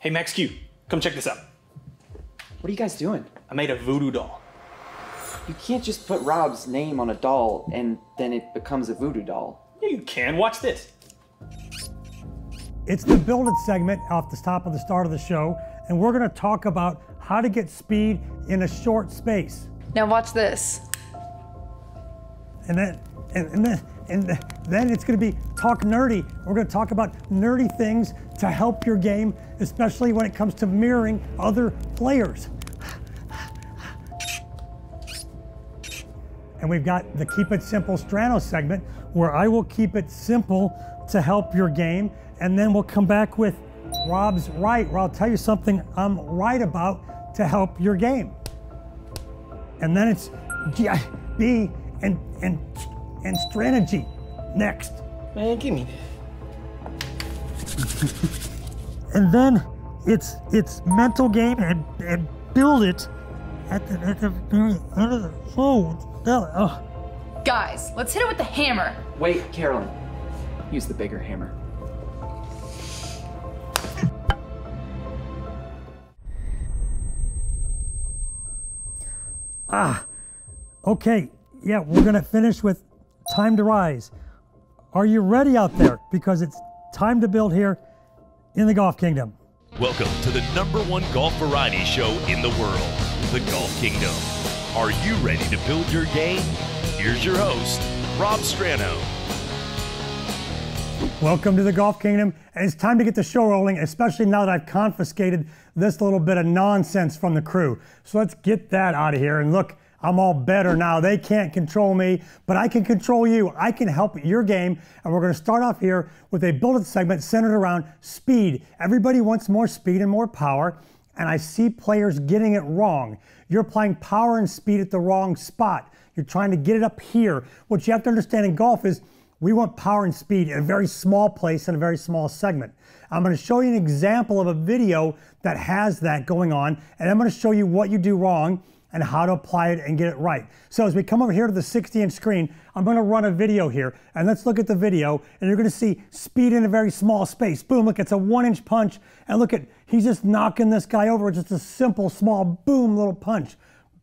Hey, Max Q, come check this out. What are you guys doing? I made a voodoo doll. You can't just put Rob's name on a doll and then it becomes a voodoo doll. Yeah, you can. Watch this. It's the Build It segment off the top of the start of the show, and we're going to talk about how to get speed in a short space. Now watch this. And then, and, and then, and then it's going to be talk nerdy. We're going to talk about nerdy things to help your game, especially when it comes to mirroring other players. And we've got the Keep It Simple Strano segment where I will keep it simple to help your game. And then we'll come back with Rob's Right, where I'll tell you something I'm right about to help your game. And then it's B and and and Stranogy next. Man, give me that. and then it's it's mental game and, and build it at the, at the very end of the show. Oh. Guys, let's hit it with the hammer. Wait, Carolyn. Use the bigger hammer. Ah, okay. Yeah, we're gonna finish with time to rise. Are you ready out there? Because it's time to build here in the Golf Kingdom. Welcome to the number one golf variety show in the world, the Golf Kingdom. Are you ready to build your game? Here's your host, Rob Strano. Welcome to the Golf Kingdom. And it's time to get the show rolling, especially now that I've confiscated this little bit of nonsense from the crew. So let's get that out of here. And look, I'm all better now. They can't control me, but I can control you. I can help your game. And we're going to start off here with a Build It segment centered around speed. Everybody wants more speed and more power, and I see players getting it wrong. You're applying power and speed at the wrong spot. You're trying to get it up here. What you have to understand in golf is we want power and speed in a very small place in a very small segment. I'm going to show you an example of a video that has that going on, and I'm going to show you what you do wrong and how to apply it and get it right. So as we come over here to the 60 inch screen, I'm gonna run a video here and let's look at the video and you're gonna see speed in a very small space. Boom, look, it's a one inch punch and look at, he's just knocking this guy over. It's just a simple, small, boom, little punch.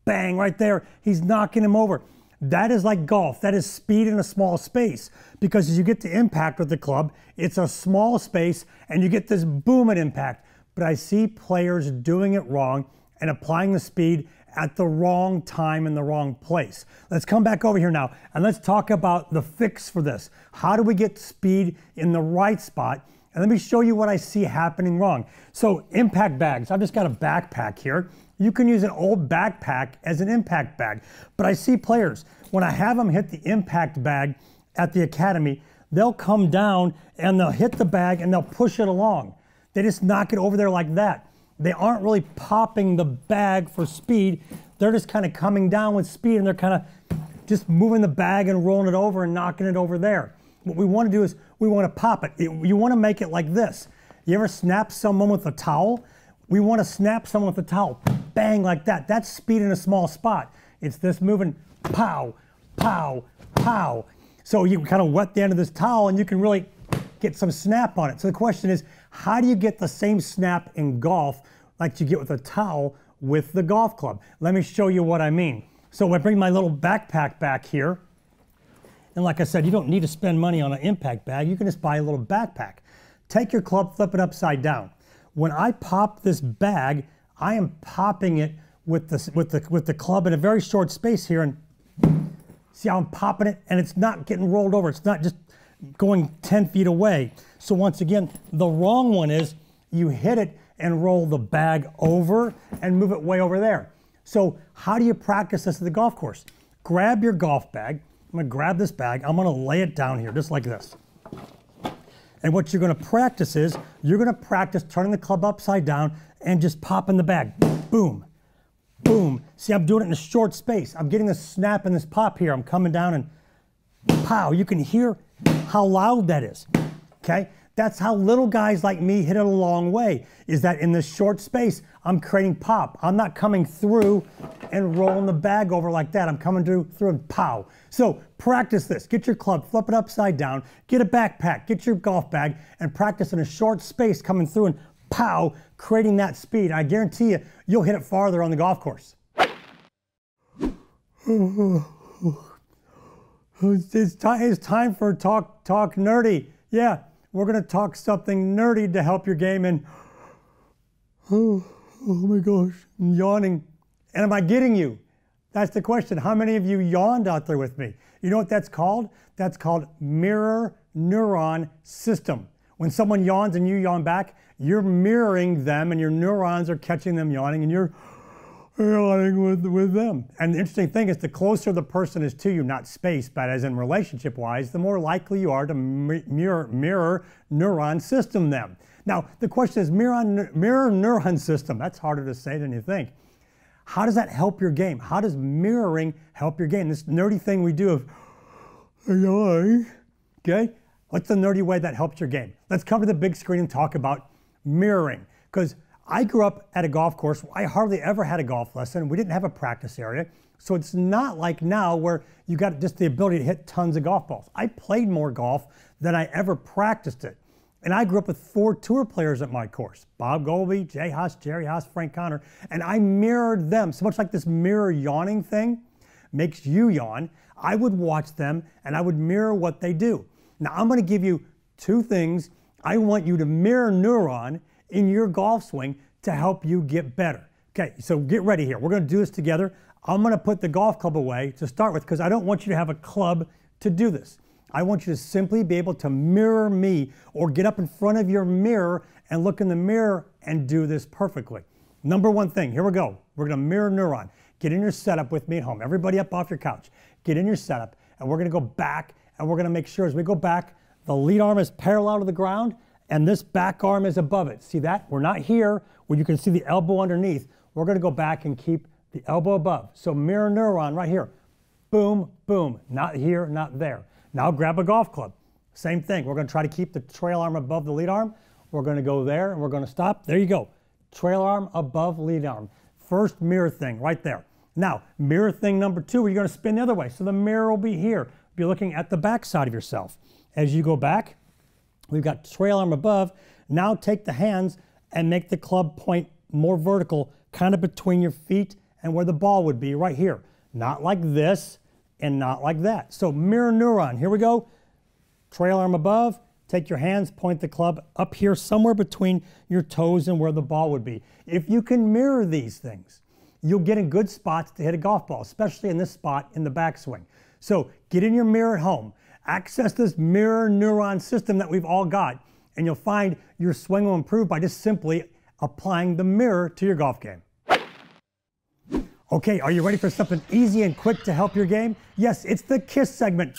Bang, right there, he's knocking him over. That is like golf. That is speed in a small space because as you get to impact with the club, it's a small space and you get this boom at impact. But I see players doing it wrong and applying the speed at the wrong time in the wrong place. Let's come back over here now and let's talk about the fix for this. How do we get speed in the right spot? And let me show you what I see happening wrong. So impact bags, I've just got a backpack here. You can use an old backpack as an impact bag. But I see players, when I have them hit the impact bag at the academy, they'll come down and they'll hit the bag and they'll push it along. They just knock it over there like that they aren't really popping the bag for speed. They're just kind of coming down with speed and they're kind of just moving the bag and rolling it over and knocking it over there. What we want to do is we want to pop it. You want to make it like this. You ever snap someone with a towel? We want to snap someone with a towel. Bang, like that. That's speed in a small spot. It's this moving pow, pow, pow. So you kind of wet the end of this towel and you can really get some snap on it. So the question is, how do you get the same snap in golf like you get with a towel with the golf club? Let me show you what I mean. So I bring my little backpack back here. And like I said, you don't need to spend money on an impact bag. You can just buy a little backpack. Take your club, flip it upside down. When I pop this bag, I am popping it with the, with the, with the club in a very short space here. And see how I'm popping it? And it's not getting rolled over. It's not just going 10 feet away. So once again, the wrong one is you hit it and roll the bag over and move it way over there. So how do you practice this at the golf course? Grab your golf bag. I'm gonna grab this bag. I'm gonna lay it down here just like this. And what you're gonna practice is you're gonna practice turning the club upside down and just popping the bag. Boom, boom. See, I'm doing it in a short space. I'm getting this snap and this pop here. I'm coming down and pow. You can hear how loud that is. Okay? That's how little guys like me hit it a long way, is that in this short space, I'm creating pop. I'm not coming through and rolling the bag over like that. I'm coming through, through and pow. So practice this. Get your club, flip it upside down, get a backpack, get your golf bag, and practice in a short space coming through and pow, creating that speed. I guarantee you, you'll hit it farther on the golf course. It's time, it's time for talk talk nerdy. Yeah, we're gonna talk something nerdy to help your game. And oh, oh my gosh, I'm yawning. And am I getting you? That's the question. How many of you yawned out there with me? You know what that's called? That's called mirror neuron system. When someone yawns and you yawn back, you're mirroring them and your neurons are catching them yawning and you're yawning with, with them. And the interesting thing is the closer the person is to you, not space, but as in relationship wise, the more likely you are to mirror, mirror neuron system them. Now, the question is mirror, mirror neuron system. That's harder to say than you think. How does that help your game? How does mirroring help your game? This nerdy thing we do of, okay? What's the nerdy way that helps your game? Let's come to the big screen and talk about mirroring. Because I grew up at a golf course. I hardly ever had a golf lesson. We didn't have a practice area. So it's not like now where you got just the ability to hit tons of golf balls. I played more golf than I ever practiced it. And I grew up with four tour players at my course Bob Goalby, Jay Haas, Jerry Haas, Frank Connor. And I mirrored them. So much like this mirror yawning thing makes you yawn, I would watch them and I would mirror what they do. Now, I'm going to give you two things I want you to mirror neuron in your golf swing to help you get better. Okay, so get ready here. We're going to do this together. I'm going to put the golf club away to start with because I don't want you to have a club to do this. I want you to simply be able to mirror me or get up in front of your mirror and look in the mirror and do this perfectly. Number one thing, here we go. We're going to mirror neuron. Get in your setup with me at home. Everybody up off your couch. Get in your setup and we're going to go back and we're going to make sure as we go back, the lead arm is parallel to the ground and this back arm is above it. See that? We're not here where you can see the elbow underneath. We're going to go back and keep the elbow above. So mirror neuron right here. Boom, boom. Not here, not there. Now grab a golf club. Same thing. We're going to try to keep the trail arm above the lead arm. We're going to go there and we're going to stop. There you go. Trail arm above lead arm. First mirror thing right there. Now, mirror thing number two, you're going to spin the other way. So the mirror will be here. Be looking at the back side of yourself. As you go back, we've got trail arm above. Now take the hands and make the club point more vertical, kind of between your feet and where the ball would be right here. Not like this, and not like that. So mirror neuron, here we go. Trail arm above, take your hands, point the club up here somewhere between your toes and where the ball would be. If you can mirror these things, you'll get in good spots to hit a golf ball, especially in this spot in the backswing. So get in your mirror at home, access this mirror neuron system that we've all got, and you'll find your swing will improve by just simply applying the mirror to your golf game. Okay, are you ready for something easy and quick to help your game? Yes, it's the KISS segment.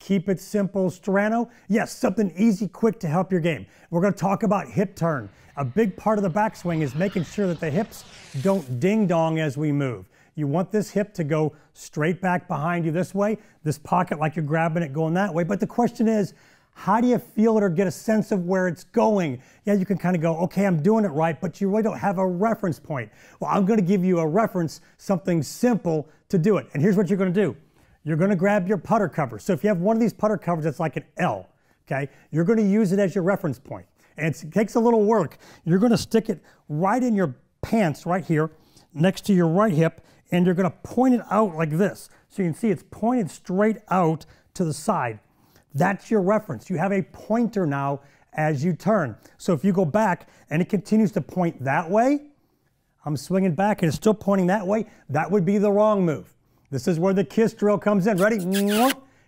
Keep it simple, Strano. Yes, something easy, quick to help your game. We're going to talk about hip turn. A big part of the backswing is making sure that the hips don't ding dong as we move. You want this hip to go straight back behind you this way, this pocket like you're grabbing it going that way. But the question is, how do you feel it or get a sense of where it's going? Yeah, you can kind of go, okay, I'm doing it right, but you really don't have a reference point. Well, I'm going to give you a reference, something simple to do it. And here's what you're going to do. You're going to grab your putter cover. So if you have one of these putter covers that's like an L, okay, you're going to use it as your reference point. And it takes a little work. You're going to stick it right in your pants right here next to your right hip, and you're going to point it out like this. So you can see it's pointed straight out to the side. That's your reference. You have a pointer now as you turn. So if you go back and it continues to point that way, I'm swinging back and it's still pointing that way, that would be the wrong move. This is where the kiss drill comes in. Ready?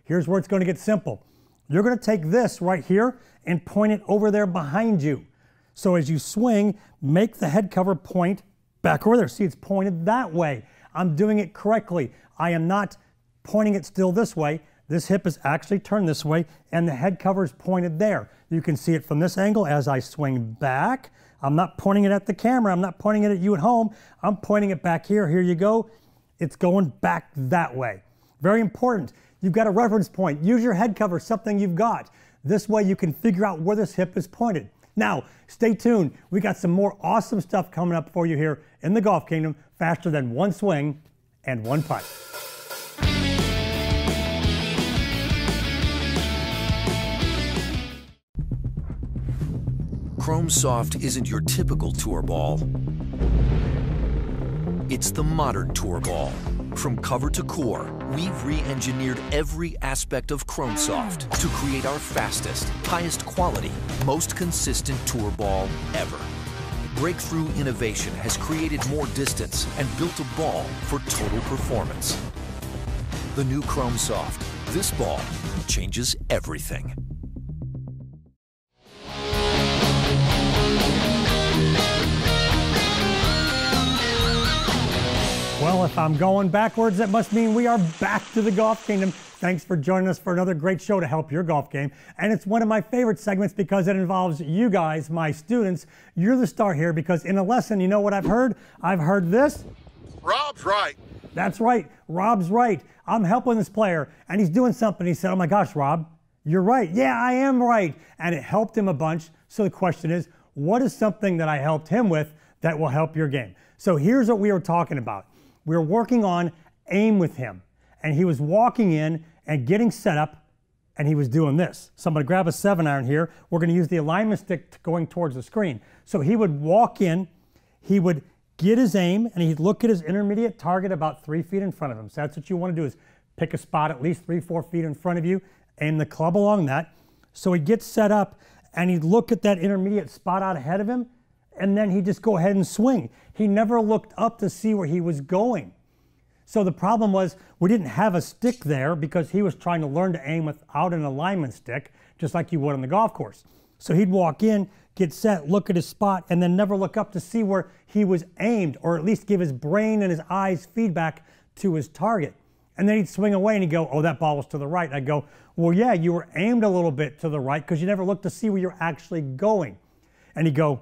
Here's where it's going to get simple. You're going to take this right here and point it over there behind you. So as you swing, make the head cover point back over there. See, it's pointed that way. I'm doing it correctly. I am not pointing it still this way. This hip is actually turned this way and the head cover is pointed there. You can see it from this angle as I swing back. I'm not pointing it at the camera. I'm not pointing it at you at home. I'm pointing it back here. Here you go. It's going back that way. Very important. You've got a reference point. Use your head cover, something you've got. This way you can figure out where this hip is pointed. Now, stay tuned. We got some more awesome stuff coming up for you here in the Golf Kingdom, faster than one swing and one putt. Chrome Soft isn't your typical tour ball. It's the modern tour ball. From cover to core, we've re-engineered every aspect of Chrome Soft to create our fastest, highest quality, most consistent tour ball ever. Breakthrough innovation has created more distance and built a ball for total performance. The new Chrome Soft. This ball changes everything. Well, if I'm going backwards, that must mean we are back to the Golf Kingdom. Thanks for joining us for another great show to help your golf game. And it's one of my favorite segments because it involves you guys, my students. You're the star here because in a lesson, you know what I've heard? I've heard this. Rob's right. That's right. Rob's right. I'm helping this player and he's doing something. He said, Oh my gosh, Rob, you're right. Yeah, I am right. And it helped him a bunch. So the question is, what is something that I helped him with that will help your game? So here's what we were talking about we were working on aim with him. And he was walking in and getting set up, and he was doing this. So I'm to grab a seven iron here. We're going to use the alignment stick going towards the screen. So he would walk in, he would get his aim, and he'd look at his intermediate target about three feet in front of him. So that's what you want to do is pick a spot at least three, four feet in front of you, aim the club along that. So he'd get set up, and he'd look at that intermediate spot out ahead of him, and then he'd just go ahead and swing. He never looked up to see where he was going. So the problem was we didn't have a stick there because he was trying to learn to aim without an alignment stick, just like you would on the golf course. So he'd walk in, get set, look at his spot, and then never look up to see where he was aimed, or at least give his brain and his eyes feedback to his target. And then he'd swing away and he'd go, Oh, that ball was to the right. I'd go, Well, yeah, you were aimed a little bit to the right because you never looked to see where you're actually going. And he'd go,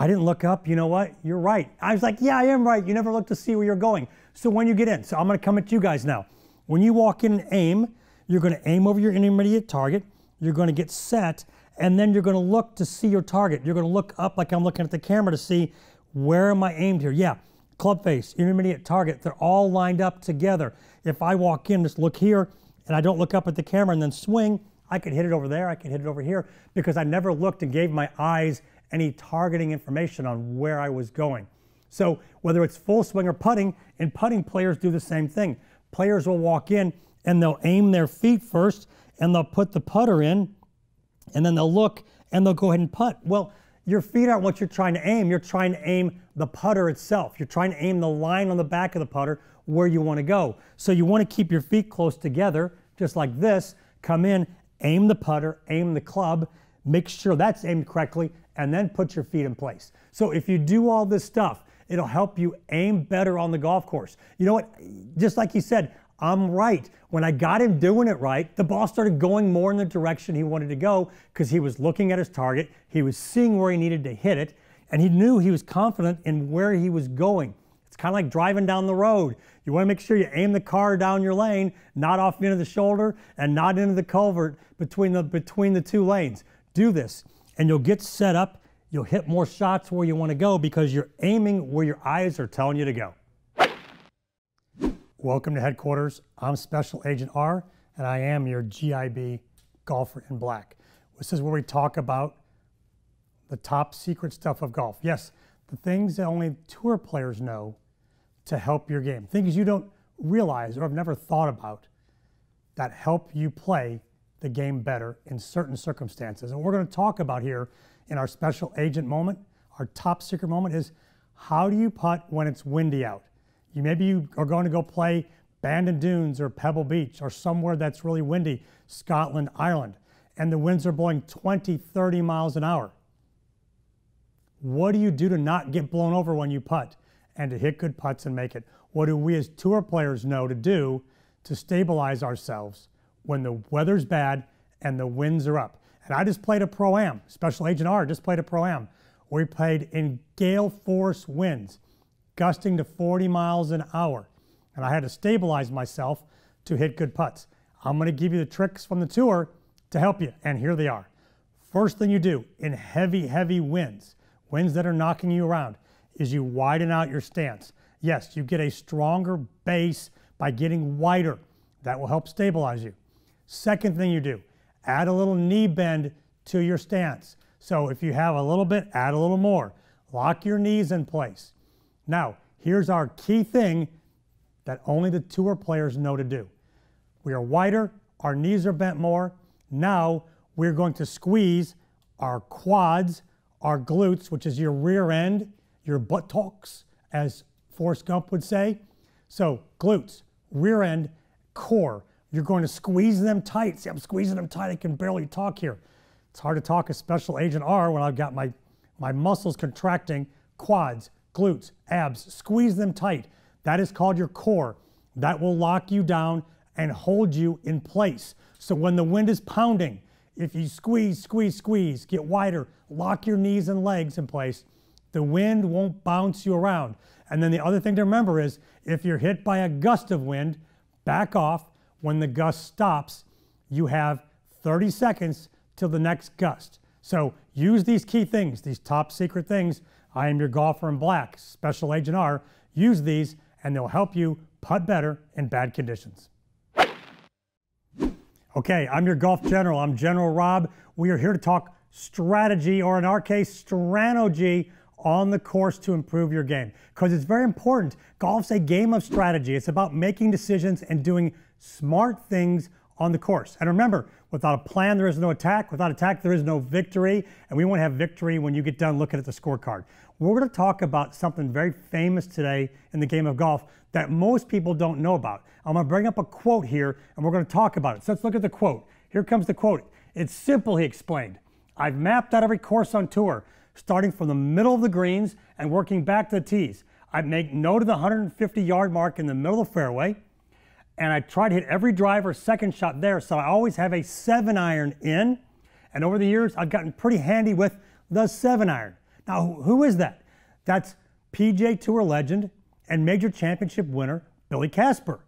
I didn't look up. You know what? You're right. I was like, yeah, I am right. You never look to see where you're going. So when you get in, so I'm going to come at you guys now. When you walk in and aim, you're going to aim over your intermediate target. You're going to get set, and then you're going to look to see your target. You're going to look up like I'm looking at the camera to see where am I aimed here. Yeah, club face, intermediate target, they're all lined up together. If I walk in, just look here, and I don't look up at the camera and then swing, I could hit it over there, I could hit it over here, because I never looked and gave my eyes any targeting information on where I was going. So whether it's full swing or putting, in putting players do the same thing. Players will walk in and they'll aim their feet first and they'll put the putter in and then they'll look and they'll go ahead and putt. Well, your feet aren't what you're trying to aim. You're trying to aim the putter itself. You're trying to aim the line on the back of the putter where you want to go. So you want to keep your feet close together, just like this. Come in, aim the putter, aim the club, make sure that's aimed correctly, and then put your feet in place. So if you do all this stuff, it'll help you aim better on the golf course. You know what? Just like you said, I'm right. When I got him doing it right, the ball started going more in the direction he wanted to go because he was looking at his target, he was seeing where he needed to hit it, and he knew he was confident in where he was going. It's kind of like driving down the road. You want to make sure you aim the car down your lane, not off into the shoulder and not into the culvert between the between the two lanes. Do this and you'll get set up. You'll hit more shots where you want to go because you're aiming where your eyes are telling you to go. Welcome to headquarters. I'm Special Agent R, and I am your GIB golfer in black. This is where we talk about the top secret stuff of golf. Yes, the things that only tour players know to help your game, things you don't realize or have never thought about that help you play the game better in certain circumstances. And we're going to talk about here in our special agent moment, our top secret moment is how do you putt when it's windy out? You maybe you are going to go play Bandon Dunes or Pebble Beach or somewhere that's really windy, Scotland, Ireland, and the winds are blowing 20, 30 miles an hour. What do you do to not get blown over when you putt and to hit good putts and make it? What do we as tour players know to do to stabilize ourselves when the weather's bad and the winds are up. And I just played a pro am. Special Agent R just played a pro am. We played in gale force winds, gusting to 40 miles an hour. And I had to stabilize myself to hit good putts. I'm going to give you the tricks from the tour to help you. And here they are. First thing you do in heavy, heavy winds, winds that are knocking you around, is you widen out your stance. Yes, you get a stronger base by getting wider. That will help stabilize you. Second thing you do, add a little knee bend to your stance. So if you have a little bit, add a little more. Lock your knees in place. Now, here's our key thing that only the tour players know to do. We are wider, our knees are bent more. Now we're going to squeeze our quads, our glutes, which is your rear end, your buttocks, as Forrest Gump would say. So glutes, rear end, core. You're going to squeeze them tight. See, I'm squeezing them tight. I can barely talk here. It's hard to talk as Special Agent R when I've got my, my muscles contracting, quads, glutes, abs. Squeeze them tight. That is called your core. That will lock you down and hold you in place. So when the wind is pounding, if you squeeze, squeeze, squeeze, get wider, lock your knees and legs in place, the wind won't bounce you around. And then the other thing to remember is if you're hit by a gust of wind, back off. When the gust stops, you have 30 seconds till the next gust. So use these key things, these top secret things. I am your golfer in black, Special Agent R. Use these and they'll help you putt better in bad conditions. Okay, I'm your golf general. I'm General Rob. We are here to talk strategy, or in our case, Stranogy on the course to improve your game. Because it's very important. Golf's a game of strategy. It's about making decisions and doing smart things on the course. And remember, without a plan, there is no attack. Without attack, there is no victory. And we won't have victory when you get done looking at the scorecard. We're going to talk about something very famous today in the game of golf that most people don't know about. I'm going to bring up a quote here and we're going to talk about it. So let's look at the quote. Here comes the quote. It's simple, he explained. I've mapped out every course on tour, starting from the middle of the greens and working back to the tees. I make note of the 150 yard mark in the middle of the fairway and I try to hit every driver second shot there. So I always have a seven iron in. And over the years, I've gotten pretty handy with the seven iron. Now, who is that? That's PGA Tour legend and major championship winner Billy Casper.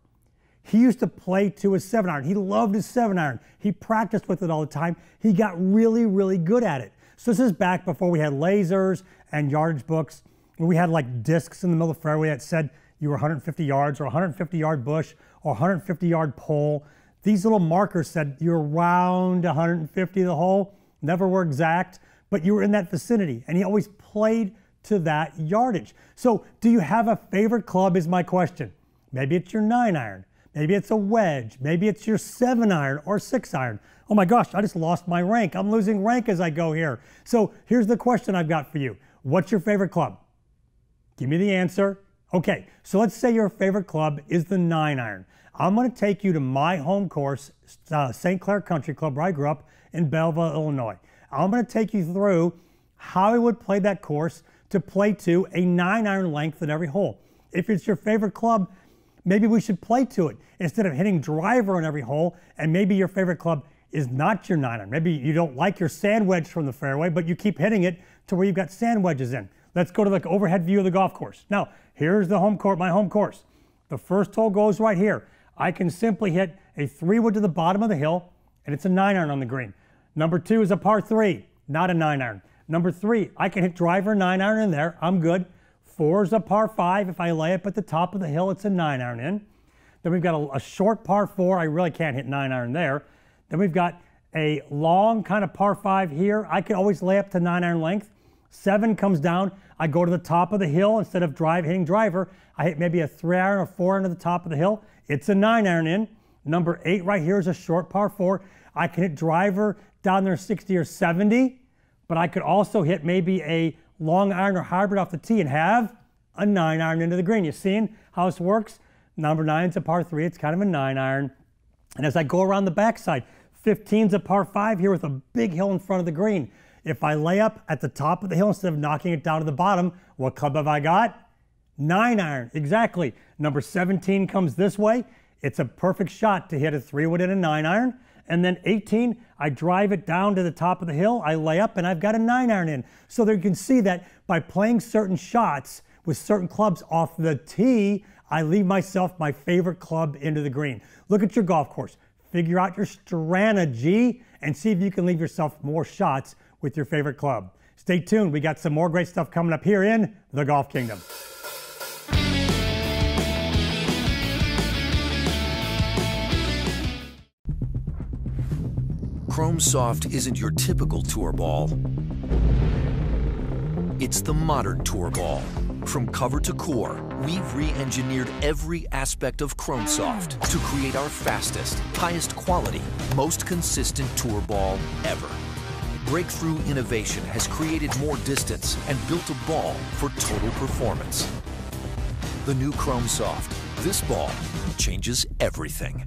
He used to play to his seven iron. He loved his seven iron. He practiced with it all the time. He got really, really good at it. So this is back before we had lasers and yardage books. We had like discs in the middle of the fairway that said you were 150 yards or 150 yard bush or 150 yard pole. These little markers said you're around 150 the hole. Never were exact, but you were in that vicinity. And he always played to that yardage. So, do you have a favorite club? Is my question. Maybe it's your nine iron. Maybe it's a wedge. Maybe it's your seven iron or six iron. Oh my gosh, I just lost my rank. I'm losing rank as I go here. So, here's the question I've got for you What's your favorite club? Give me the answer. Okay, so let's say your favorite club is the nine iron. I'm going to take you to my home course, uh, St. Clair Country Club, where I grew up in Belleville, Illinois. I'm going to take you through how I would play that course to play to a nine iron length in every hole. If it's your favorite club, maybe we should play to it instead of hitting driver on every hole. And maybe your favorite club is not your nine iron. Maybe you don't like your sand wedge from the fairway, but you keep hitting it to where you've got sand wedges in. Let's go to the overhead view of the golf course. Now, here's the home court, my home course. The first hole goes right here. I can simply hit a three wood to the bottom of the hill, and it's a nine iron on the green. Number two is a par three, not a nine iron. Number three, I can hit driver nine iron in there. I'm good. Four is a par five. If I lay up at the top of the hill, it's a nine iron in. Then we've got a, a short par four. I really can't hit nine iron there. Then we've got a long kind of par five here. I can always lay up to nine iron length. Seven comes down. I go to the top of the hill instead of drive hitting driver. I hit maybe a three iron or four iron to the top of the hill. It's a nine iron in. Number eight right here is a short par four. I can hit driver down there 60 or 70, but I could also hit maybe a long iron or hybrid off the tee and have a nine iron into the green. You seeing how this works? Number nine is a par three. It's kind of a nine iron. And as I go around the backside, 15 is a par five here with a big hill in front of the green. If I lay up at the top of the hill instead of knocking it down to the bottom, what club have I got? Nine iron, exactly. Number 17 comes this way. It's a perfect shot to hit a three wood in a nine iron. And then 18, I drive it down to the top of the hill, I lay up, and I've got a nine iron in. So there you can see that by playing certain shots with certain clubs off the tee, I leave myself my favorite club into the green. Look at your golf course. Figure out your strategy and see if you can leave yourself more shots with your favorite club. Stay tuned. We got some more great stuff coming up here in the Golf Kingdom. Chrome Soft isn't your typical tour ball. It's the modern tour ball. From cover to core, we've re-engineered every aspect of Chrome Soft to create our fastest, highest quality, most consistent tour ball ever. Breakthrough innovation has created more distance and built a ball for total performance. The new Chrome Soft. This ball changes everything.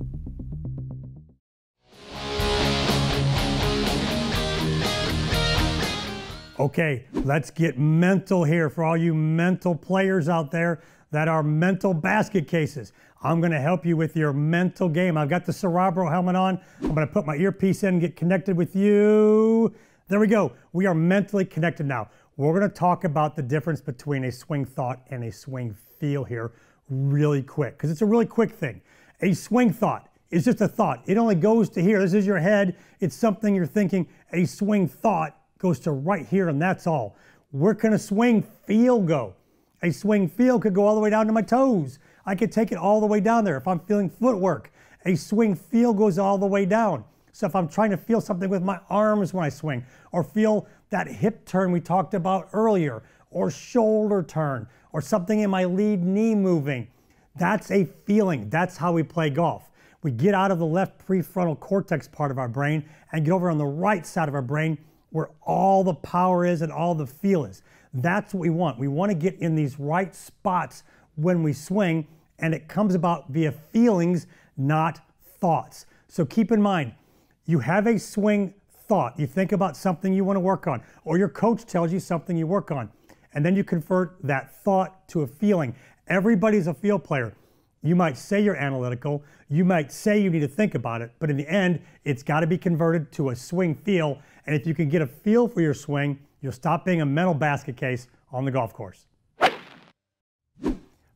Okay, let's get mental here for all you mental players out there that are mental basket cases. I'm going to help you with your mental game. I've got the Cerebro helmet on. I'm going to put my earpiece in and get connected with you. There we go. We are mentally connected now. We're going to talk about the difference between a swing thought and a swing feel here really quick because it's a really quick thing. A swing thought is just a thought. It only goes to here. This is your head. It's something you're thinking. A swing thought goes to right here, and that's all. Where can a swing feel go? A swing feel could go all the way down to my toes. I could take it all the way down there if I'm feeling footwork. A swing feel goes all the way down. So if I'm trying to feel something with my arms when I swing, or feel that hip turn we talked about earlier, or shoulder turn, or something in my lead knee moving, that's a feeling. That's how we play golf. We get out of the left prefrontal cortex part of our brain and get over on the right side of our brain where all the power is and all the feel is. That's what we want. We want to get in these right spots when we swing, and it comes about via feelings, not thoughts. So keep in mind, you have a swing thought. You think about something you want to work on, or your coach tells you something you work on, and then you convert that thought to a feeling. Everybody's a field player. You might say you're analytical, you might say you need to think about it, but in the end, it's got to be converted to a swing feel. And if you can get a feel for your swing, you'll stop being a mental basket case on the golf course.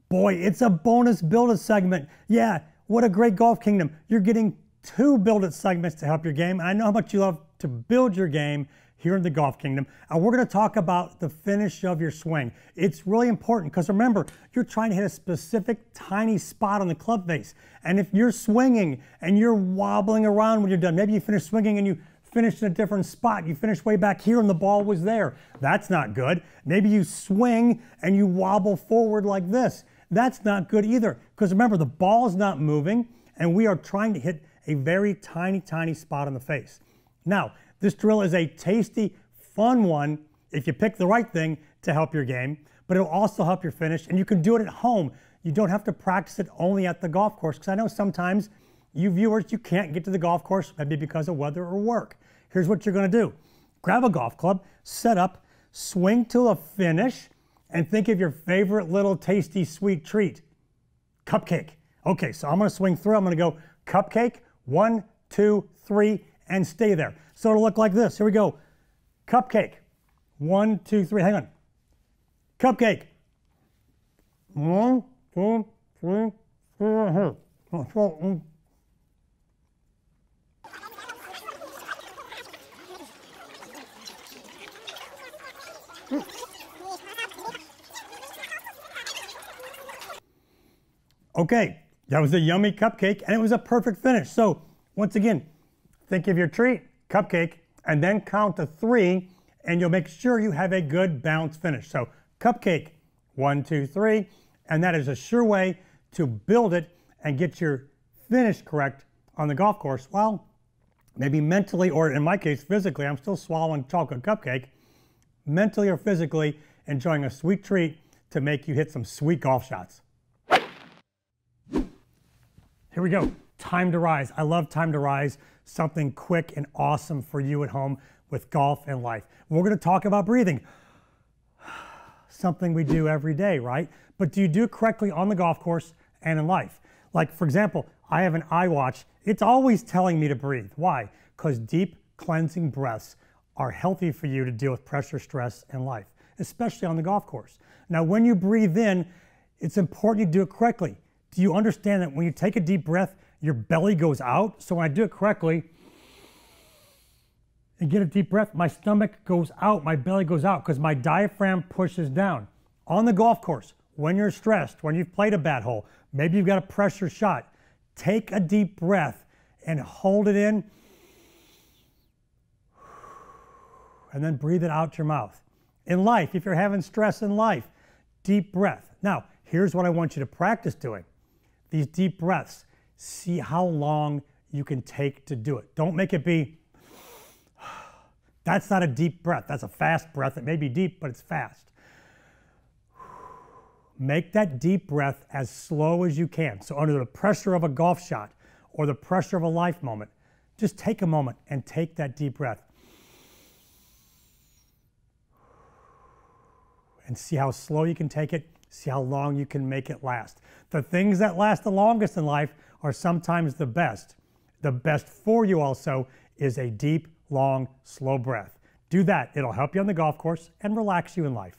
Boy, it's a bonus build it segment. Yeah, what a great golf kingdom. You're getting two build it segments to help your game. I know how much you love to build your game here in the Golf Kingdom. And we're going to talk about the finish of your swing. It's really important because remember, you're trying to hit a specific tiny spot on the club face. And if you're swinging and you're wobbling around when you're done, maybe you finish swinging and you finished in a different spot. You finished way back here and the ball was there. That's not good. Maybe you swing and you wobble forward like this. That's not good either. Because remember, the ball is not moving and we are trying to hit a very tiny, tiny spot on the face. Now, this drill is a tasty, fun one if you pick the right thing to help your game, but it'll also help your finish, and you can do it at home. You don't have to practice it only at the golf course, because I know sometimes you viewers, you can't get to the golf course, maybe because of weather or work. Here's what you're gonna do. Grab a golf club, set up, swing to a finish, and think of your favorite little tasty sweet treat. Cupcake. Okay, so I'm gonna swing through, I'm gonna go cupcake, one, two, three, and stay there. So it'll look like this. Here we go. Cupcake. One, two, three. Hang on. Cupcake. One, two, three, four. Mm. Okay, that was a yummy cupcake and it was a perfect finish. So once again, think of your treat, cupcake, and then count to three, and you'll make sure you have a good balanced finish. So cupcake, one, two, three, and that is a sure way to build it and get your finish correct on the golf course. Well, maybe mentally, or in my case, physically, I'm still swallowing chocolate cupcake, mentally or physically enjoying a sweet treat to make you hit some sweet golf shots. Here we go. Time to rise. I love time to rise. Something quick and awesome for you at home with golf and life. We're going to talk about breathing. Something we do every day, right? But do you do it correctly on the golf course and in life? Like, for example, I have an iWatch. It's always telling me to breathe. Why? Because deep, cleansing breaths are healthy for you to deal with pressure, stress, and life, especially on the golf course. Now, when you breathe in, it's important you do it correctly. Do you understand that when you take a deep breath, your belly goes out? So when I do it correctly and get a deep breath, my stomach goes out, my belly goes out because my diaphragm pushes down. On the golf course, when you're stressed, when you've played a bad hole, maybe you've got a pressure shot, take a deep breath and hold it in and then breathe it out your mouth. in life, if you're having stress in life, deep breath. Now, here's what I want you to practice doing these deep breaths. See how long you can take to do it. Don't make it be, that's not a deep breath. That's a fast breath. It may be deep, but it's fast. Make that deep breath as slow as you can. So, under the pressure of a golf shot or the pressure of a life moment, just take a moment and take that deep breath. And see how slow you can take it, see how long you can make it last. The things that last the longest in life are sometimes the best. The best for you also is a deep, long, slow breath. Do that. It'll help you on the golf course and relax you in life.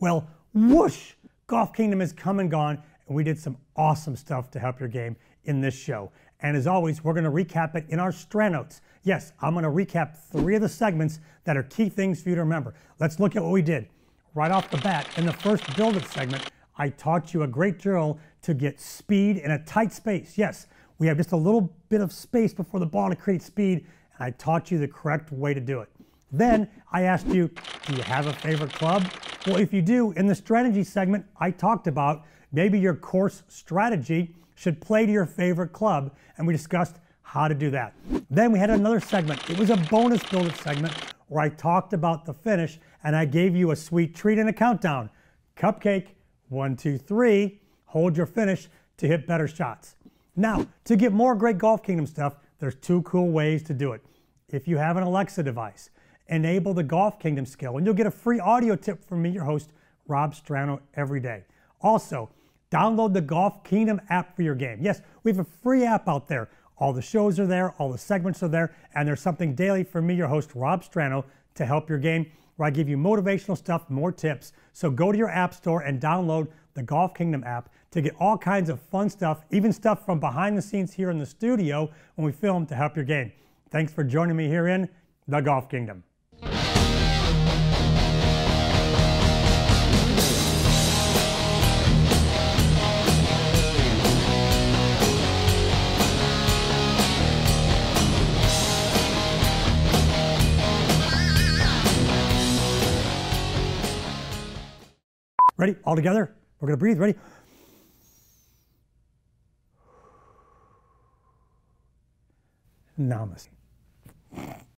Well, whoosh! Golf Kingdom has come and gone, and we did some awesome stuff to help your game in this show. And as always, we're going to recap it in our Strano Notes. Yes, I'm going to recap three of the segments that are key things for you to remember. Let's look at what we did. Right off the bat, in the first Build It segment, I taught you a great drill to get speed in a tight space. Yes, we have just a little bit of space before the ball to create speed, and I taught you the correct way to do it. Then I asked you, do you have a favorite club? Well, if you do, in the strategy segment, I talked about maybe your course strategy should play to your favorite club, and we discussed how to do that. Then we had another segment. It was a bonus build it segment where I talked about the finish and I gave you a sweet treat and a countdown. Cupcake, one, two, three, hold your finish to hit better shots. Now, to get more great Golf Kingdom stuff, there's two cool ways to do it. If you have an Alexa device, enable the Golf Kingdom skill, and you'll get a free audio tip from me, your host, Rob Strano, every day. Also, download the Golf Kingdom app for your game. Yes, we have a free app out there. All the shows are there, all the segments are there, and there's something daily from me, your host, Rob Strano, to help your game, where I give you motivational stuff, more tips. So go to your app store and download the Golf Kingdom app to get all kinds of fun stuff, even stuff from behind the scenes here in the studio when we film to help your game. Thanks for joining me here in the Golf Kingdom. Ready? All together? We're going to breathe. Ready? Namaste.